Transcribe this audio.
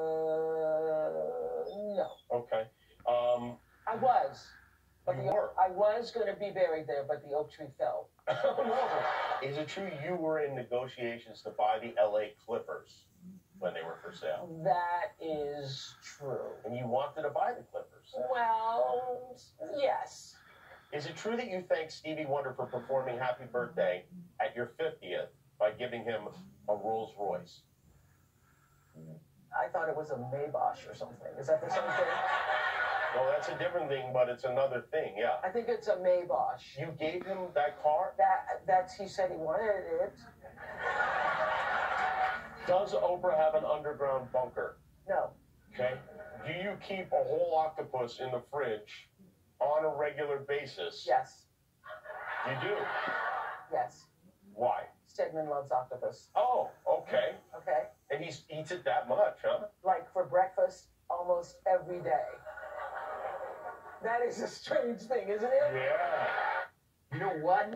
Uh, no. Okay. Um, I was. But You the, were? I was going to be buried there, but the oak tree fell. oh, no. Is it true you were in negotiations to buy the LA Clippers when they were for sale? That is true. And you wanted to buy the Clippers? Well, yes. Is it true that you thanked Stevie Wonder for performing Happy Birthday at your 50th by giving him a Rolls Royce? I thought it was a Maybach or something. Is that the same thing? Well, that's a different thing, but it's another thing, yeah. I think it's a Maybach. You gave him that car? That that's he said he wanted it. Does Oprah have an underground bunker? No. Okay. Do you keep a whole octopus in the fridge on a regular basis? Yes. You do. Yes. Why? Stedman loves octopus. Oh, okay. Okay. Eats it that much, huh? Like for breakfast almost every day. That is a strange thing, isn't it? Yeah. You know what?